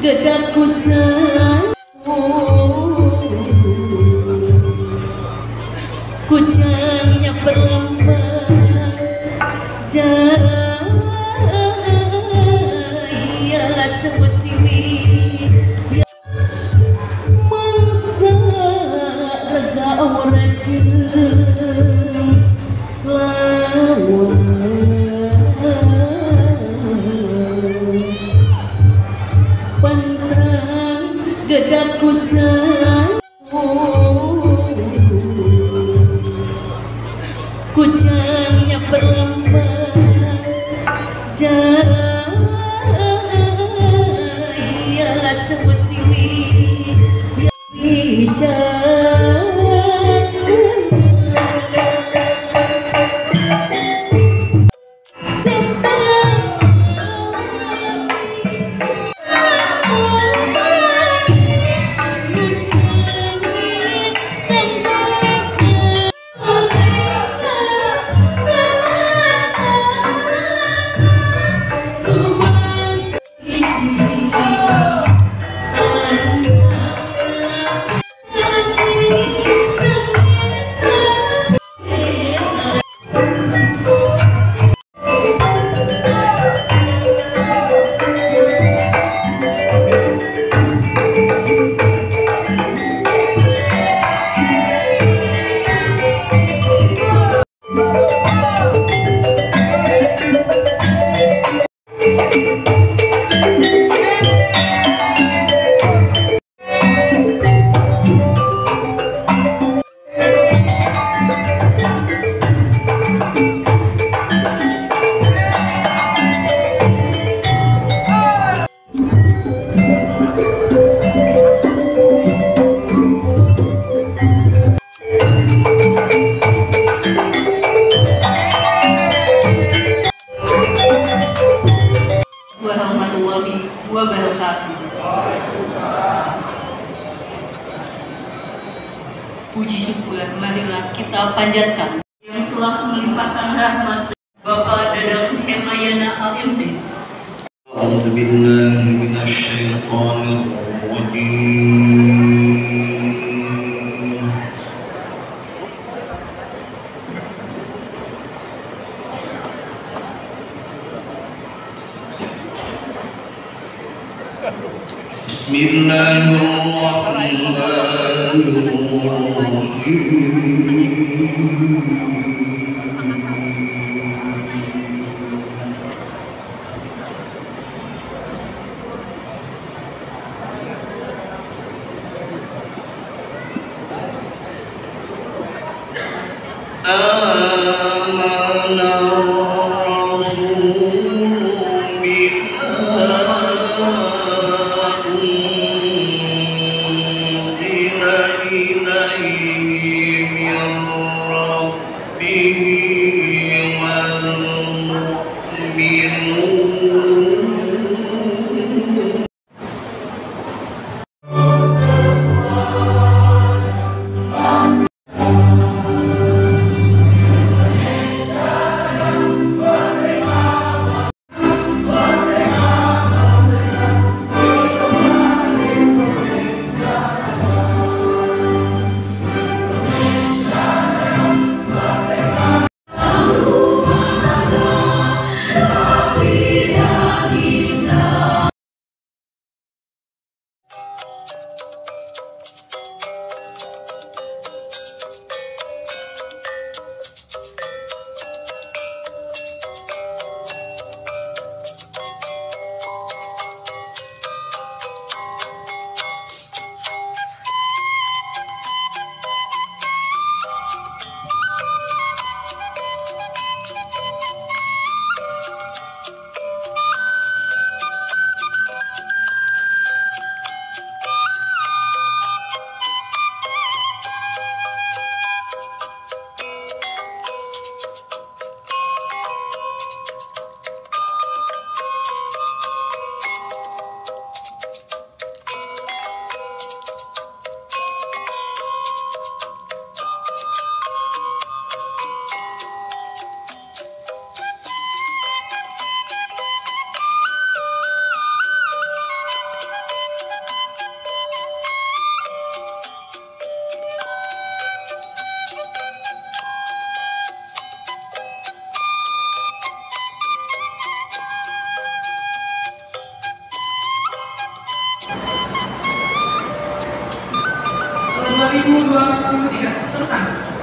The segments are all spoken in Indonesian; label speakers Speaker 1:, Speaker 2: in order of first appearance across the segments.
Speaker 1: Gedakku sayang Kujangnya perlambat Jaya sewasiwi Mangsa rega awrajeng Puji syukur marilah kita panjatkan yang telah melimpahkan rahmat Bapak Dadang Hemayana AMD
Speaker 2: أعوذ بالله من الشيطان الرجيم بسم الله الرحمن الرحيم
Speaker 3: الرجيم.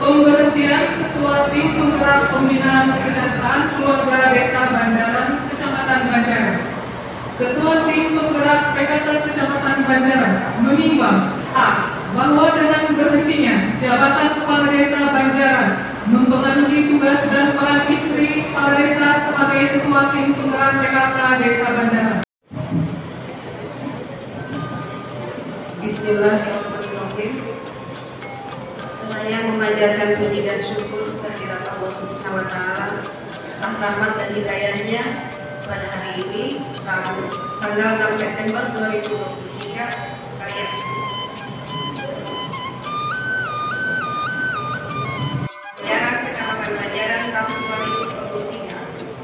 Speaker 3: Pemberhentian Ketua Tim Penggerak Pembinaan Kesejahteraan Keluarga Desa Banjaran, Kecamatan Banjaran. Ketua Tim Penggerak PKK Kecamatan Banjaran menimbang A. Bahwa dengan berhentinya jabatan Kepala Desa Banjaran mempengaruhi tugas dan peran istri Kepala Desa sebagai Ketua Tim Penggerak PKK Desa Banjaran.
Speaker 4: Bismillahirrahmanirrahim. Subhanahu wa dan hidayahnya pada hari ini Rabu tanggal 6 September 2023 saya Banjaran Kecamatan Banjaran tahun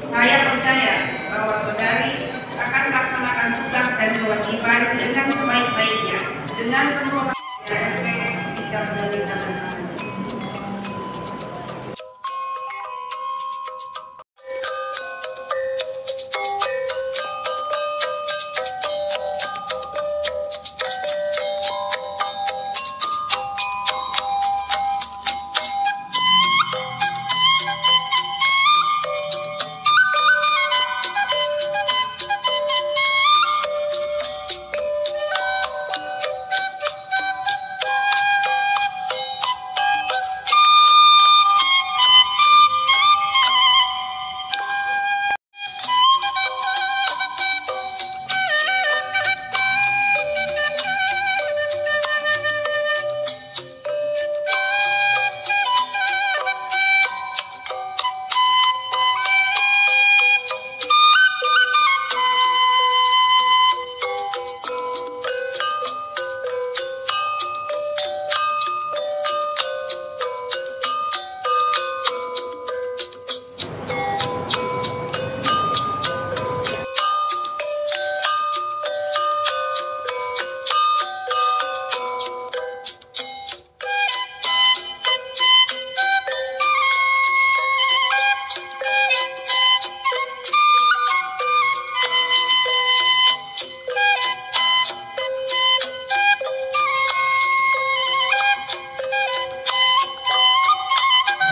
Speaker 4: 2023. Saya percaya bahwa saudari akan melaksanakan tugas dan kewajiban dengan sebaik-baiknya dengan penuh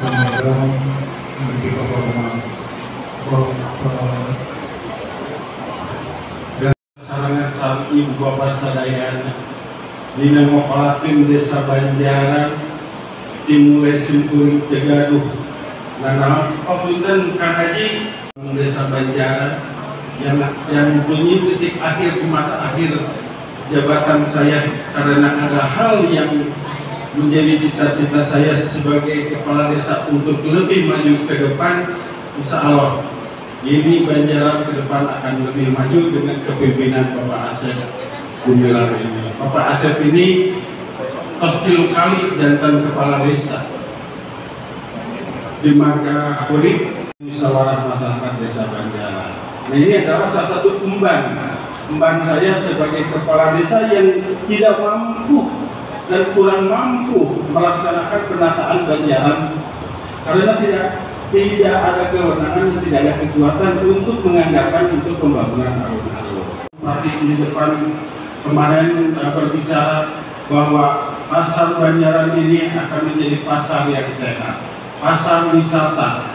Speaker 5: Kemudian memberi kehormatan dan sarangan saat ibu bapak sadayana Dina Desa Banjaran dimulai simpuri tegaduh Nana Papunten Kanaji Desa Banjaran yang yang mempunyai titik akhir masa akhir jabatan saya karena ada hal yang menjadi cita-cita saya sebagai kepala desa untuk lebih maju ke depan insya Allah. Ini Banjaran ke depan akan lebih maju dengan kepemimpinan Bapak Asep Gumilar ini. Bapak Asep ini pasti kali jantan kepala desa. Di marga kulit musyawarah masyarakat desa Banjaran. Nah ini adalah salah satu umban umban saya sebagai kepala desa yang tidak mampu dan kurang mampu melaksanakan penataan Banjaran karena tidak tidak ada kewenangan dan tidak ada kekuatan untuk menganggarkan untuk pembangunan alun-alun. Parti di depan kemarin uh, berbicara bahwa pasar Banjaran ini akan menjadi pasar yang sehat, pasar wisata,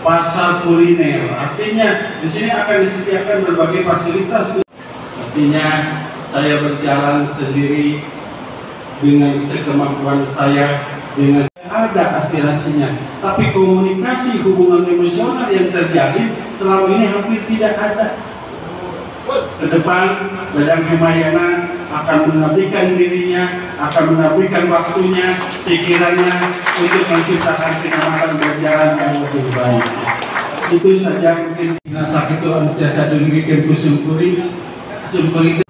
Speaker 5: pasar kuliner. Artinya di sini akan disediakan berbagai fasilitas. Artinya saya berjalan sendiri dengan sekemampuan saya dengan ada aspirasinya. Tapi komunikasi hubungan emosional yang terjadi selama ini hampir tidak ada. Ke depan Ladang Himayana akan mengabdikan dirinya akan mengabdikan waktunya pikirannya untuk menciptakan kenyamanan berjalan yang lebih baik. Itu saja mungkin. Sakit itu jasa diri kusyukuri syukuri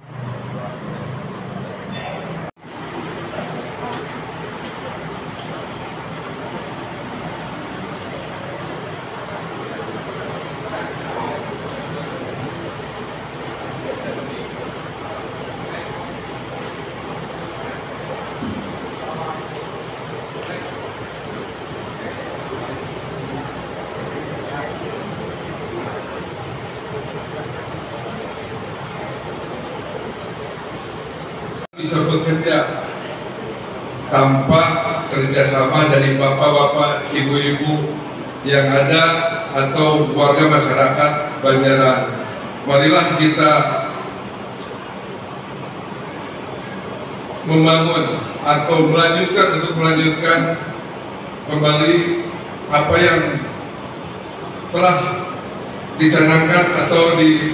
Speaker 6: kerjasama dari bapak-bapak, ibu-ibu yang ada atau warga masyarakat Banjaran. Marilah kita membangun atau melanjutkan untuk melanjutkan kembali apa yang telah dicanangkan atau di